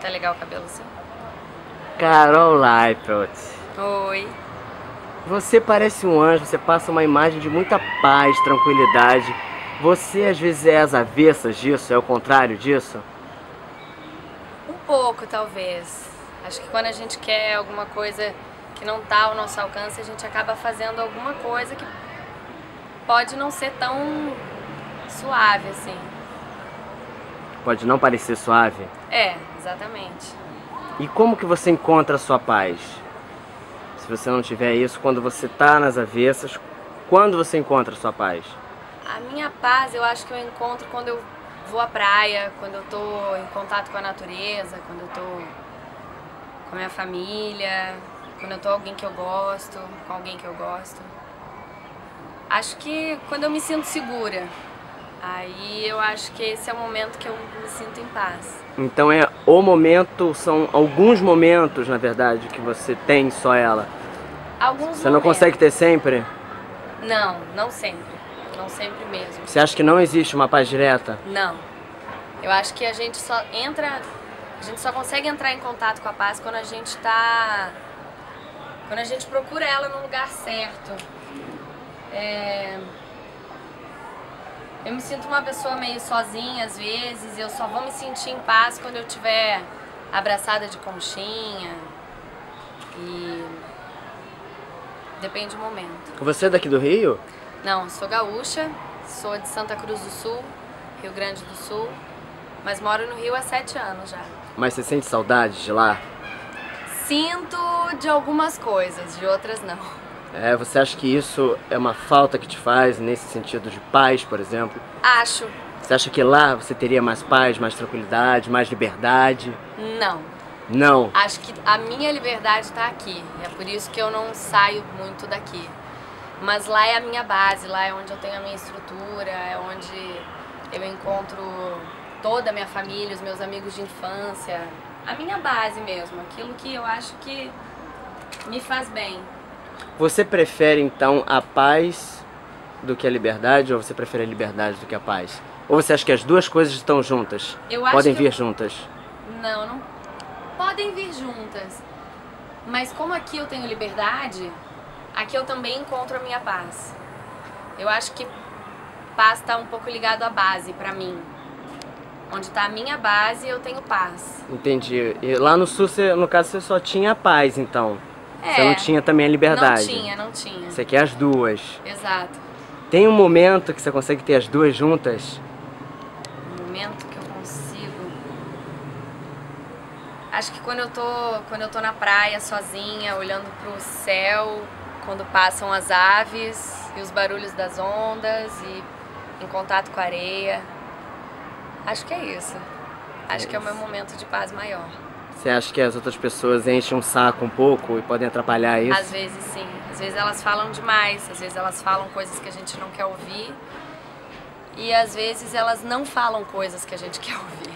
Tá legal o cabelo assim? Carol Leifert. Oi. Você parece um anjo, você passa uma imagem de muita paz, tranquilidade. Você às vezes é as avessas disso, é o contrário disso? Um pouco, talvez. Acho que quando a gente quer alguma coisa que não tá ao nosso alcance, a gente acaba fazendo alguma coisa que pode não ser tão suave assim. Pode não parecer suave? É, exatamente. E como que você encontra a sua paz? Se você não tiver isso, quando você tá nas avessas, quando você encontra a sua paz? A minha paz eu acho que eu encontro quando eu vou à praia, quando eu tô em contato com a natureza, quando eu tô com a minha família, quando eu tô com alguém que eu gosto, com alguém que eu gosto. Acho que quando eu me sinto segura, aí eu acho que esse é o momento que eu me sinto em paz. Então é o momento, são alguns momentos, na verdade, que você tem só ela. Alguns Você não momentos. consegue ter sempre? Não, não sempre. Não sempre mesmo. Você acha que não existe uma paz direta? Não. Eu acho que a gente só entra. A gente só consegue entrar em contato com a paz quando a gente tá. Quando a gente procura ela no lugar certo. É, Eu me sinto uma pessoa meio sozinha às vezes. Eu só vou me sentir em paz quando eu estiver abraçada de conchinha. E. Depende do momento. Você é daqui do Rio? Não, sou gaúcha, sou de Santa Cruz do Sul, Rio Grande do Sul, mas moro no Rio há sete anos já. Mas você sente saudade de lá? Sinto de algumas coisas, de outras não. É, você acha que isso é uma falta que te faz nesse sentido de paz, por exemplo? Acho, Você acha que lá você teria mais paz, mais tranquilidade, mais liberdade? não. Não. Acho que a minha liberdade está aqui. É por isso que eu não saio muito daqui. Mas lá é a minha base, lá é onde eu tenho a minha estrutura, é onde eu encontro toda a minha família, os meus amigos de infância. A minha base mesmo, aquilo que eu acho que me faz bem. Você prefere então a paz do que a liberdade ou você prefere a liberdade do que a paz? Ou você acha que as duas coisas estão juntas? Eu acho Podem vir eu- juntas? Não, não podem vir juntas. Mas como aqui eu tenho liberdade, aqui eu também encontro a minha paz. Eu acho que paz está um pouco ligado à base pra mim. Onde está a minha base, eu tenho paz. Entendi. E lá no sul, você, no caso, você só tinha a paz, então. Você É, não tinha também a liberdade. Não tinha, não tinha. Você quer as duas. Exato. Tem um momento que você consegue ter as duas juntas? No momento que eu consigo. Acho que quando eu tô, quando eu tô na praia sozinha, olhando pro céu, quando passam as aves e os barulhos das ondas e em contato com a areia. Acho que é isso. Acho que é o meu momento de paz maior. Você acha que as outras pessoas enchem um saco um pouco e podem atrapalhar isso? Às vezes sim. Às vezes elas falam demais, às vezes elas falam coisas que a gente não quer ouvir. E às vezes elas não falam coisas que a gente quer ouvir.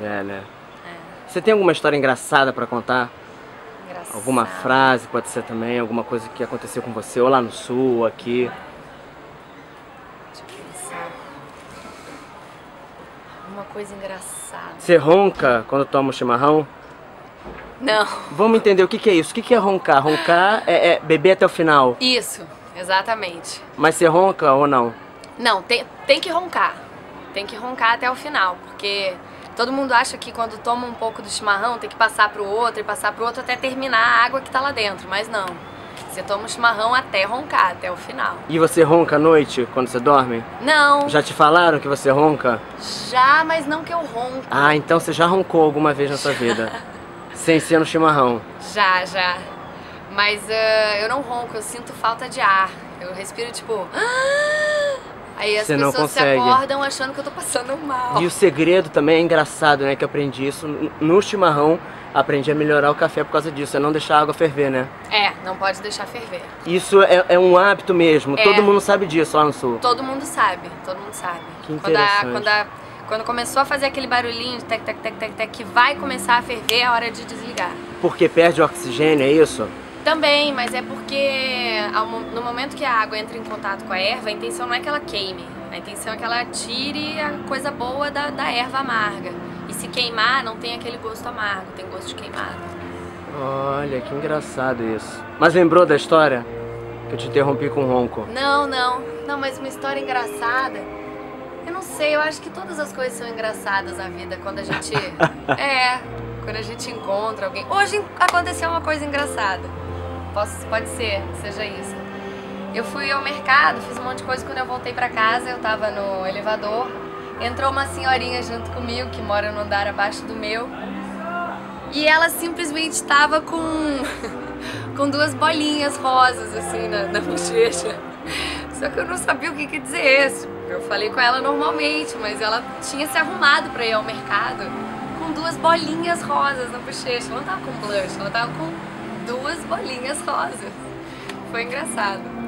É, né? É, Você tem alguma história engraçada pra contar? engraçado. Alguma frase, pode ser também, alguma coisa que aconteceu com você, ou lá no sul, ou aqui. Deixa eu pensar. Uma coisa engraçada. Você ronca quando toma um chimarrão? Não. Vamos entender o que, que é isso. O que, que é roncar? Roncar é, é beber até o final. Isso, exatamente. Mas você ronca ou não? Não, tem, tem que roncar. Tem que roncar até o final, porque todo mundo acha que quando toma um pouco do chimarrão tem que passar pro outro e passar pro outro até terminar a água que tá lá dentro, mas não. Você toma o chimarrão até roncar, até o final. E você ronca à noite quando você dorme? Não, Já te falaram que você ronca? já, mas não que eu ronco. Ah, então você já roncou alguma vez na sua vida. Sem ser no chimarrão. Já, já. Mas ah, eu não ronco, eu sinto falta de ar. Eu respiro tipo. Aí as Você pessoas se acordam achando que eu tô passando mal. E o segredo também é engraçado, né? Que eu aprendi isso no chimarrão. Aprendi a melhorar o café por causa disso. É não deixar a água ferver, né? É, não pode deixar ferver. Isso é, é um hábito mesmo. É. Todo mundo sabe disso lá no sul. Todo mundo sabe, todo mundo sabe. Que Quando, a, interessante. quando, a- quando começou a fazer aquele barulhinho de tec, tec, tec, tec, tec, que vai começar a ferver, é hora de desligar. Porque perde oxigênio, é isso? Também, mas é porque ao no momento que a água entra em contato com a erva, a intenção não é que ela queime. A intenção é que ela tire a coisa boa da, da erva amarga. Se queimar, não tem aquele gosto amargo, tem gosto de queimado. Olha, que engraçado isso. Mas lembrou da história? Que eu te interrompi com um ronco. Não, não. Não, mas uma história engraçada. Eu não sei, eu acho que todas as coisas são engraçadas na vida quando a gente. é, quando a gente encontra alguém. Hoje aconteceu uma coisa engraçada. Posso, pode ser, seja isso. Eu fui ao mercado, fiz um monte de coisa quando eu voltei pra casa, eu tava no elevador. Entrou uma senhorinha junto comigo, que mora no andar abaixo do meu. E ela simplesmente estava com, com duas bolinhas rosas, assim, na, na bochecha. Só que eu não sabia o que quer dizer isso. Eu falei com ela normalmente, mas ela tinha se arrumado para ir ao mercado com duas bolinhas rosas na bochecha. Ela não tava com blush, ela tava com duas bolinhas rosas. Foi engraçado.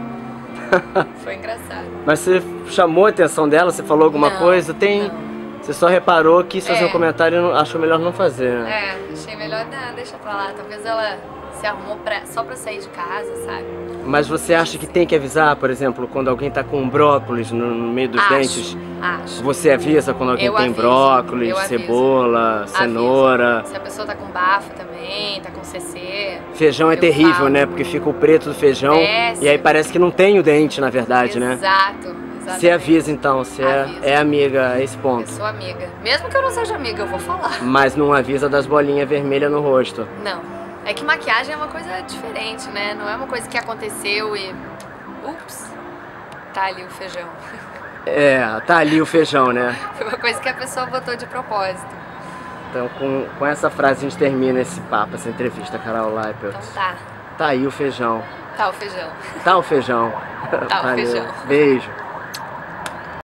Foi engraçado. Mas você chamou a atenção dela? Você falou alguma Não, coisa? Tem. não. Você só reparou, quis fazer É. um comentário e não- achou melhor não fazer, né? É, achei melhor não, deixa pra lá. Talvez ela se arrumou pra, só pra sair de casa, sabe? Mas você acha que tem que avisar, por exemplo, quando alguém tá com brócolis no, no meio dos acho, dentes? Acho. Você avisa quando alguém Eu tem aviso, brócolis, eu cebola, Aviso. cenoura. Se a pessoa tá com bafo também, tá com CC. Feijão é eu terrível, falo. né? Porque fica o preto do feijão Péssimo. e aí parece que não tem o dente, na verdade, né? Exato. Você avisa então, você é, é amiga a esse Eu ponto. sou amiga. Mesmo que eu não seja amiga, eu vou falar. Mas não avisa das bolinhas vermelhas no rosto. Não. É que maquiagem é uma coisa diferente, né? Não é uma coisa que aconteceu e. Ups! Tá ali o feijão. É, tá ali o feijão, né? Foi uma coisa que a pessoa botou de propósito. Então com, com essa frase a gente termina esse papo, essa entrevista, Carol Leipelt. Então tá. Tá aí o feijão. Tá o feijão. Tá o feijão. Tá o Valeu. feijão. Beijo.